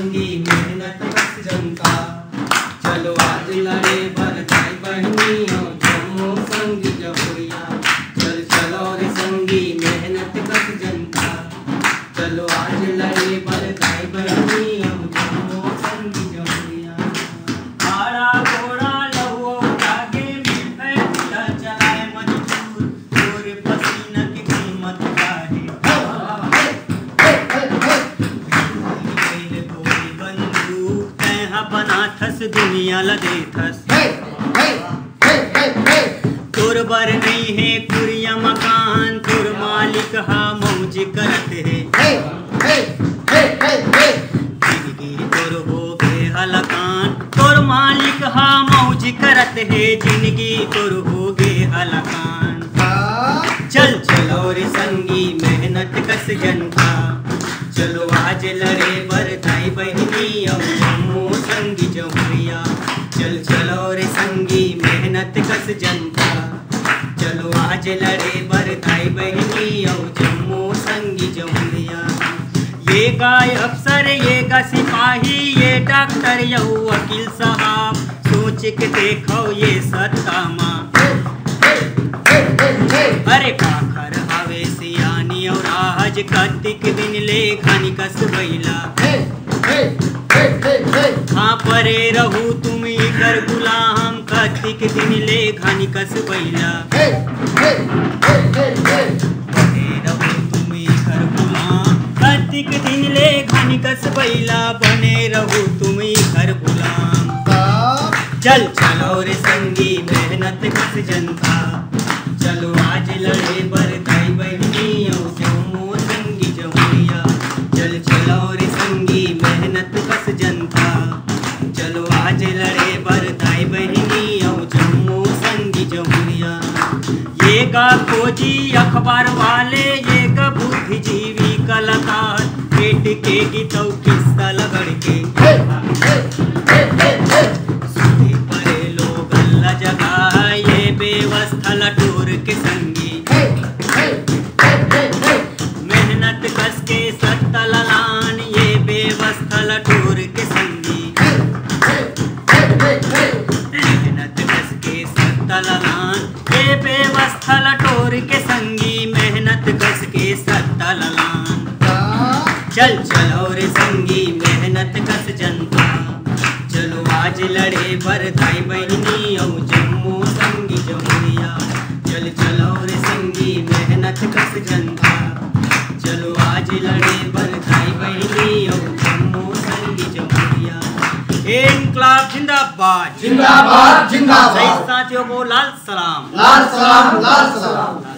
संगी मेहनत बना थस दुनिया लदे थस तोर बर नहीं है कुरिया मकान। तोर मालिक हा मौज करत है। ज़िंदगी तोर हो गए हलकान। तोर मालिक हा मौज करत है। ज़िंदगी तोर हो गए हलकान। चल चलो रे संगी मेहनत कस जनता। चलो आज लड़े बरताई बहनी अब जमुरिया चल, चलो रे संगी, मेहनत कस जनता। चलो आज लड़े बरताई बहनी अब जम्मू संगी जमुरिया ये गाय अफसर, ये गा सिपाही, ये डॉक्टर यहू वकील साहब। सोच के देखो ये सत्ता माँ। अरे काखर हवे सियानी और आज कतिक दिन ले घानी कस बैला। हाँ परे रहू तुम कर गुलाम कतिक दिन ले घानी कस बैला। बने रहू तुम कर गुलाम कतिक दिन ले घानी कस बैला। बने रहू तुम कर गुलाम चल, चलो रे संगी मेहनत कस जनता। चलो आज लड़े बरताई बहनियों जम्मू संगी जमुरिया चल, चलो अखबार वाले ये बुद्धिजीवी कलाकार? पेट के गीतों किस्सा लगड़ के परे लोग अल्लाह जगह ये बेवस्था लटोर के संगी। मेहनत कस के सत्ता ललान ये बेवस्था लटोर ललान ये के संगी, मेहनत कस के सत्ता ललान चल चलो रे संगी, मेहनत कस जनता। चलो आज लड़े बरताई बहनी, औ जम्मू संगी जमुनिया चल चलो रे संगी, मेहनत कस जनता। इनकलाब जिंदाबाद जिंदाबाद जिंदाबाद सही साथियों को लाल सलाम लाल सलाम लाल सलाम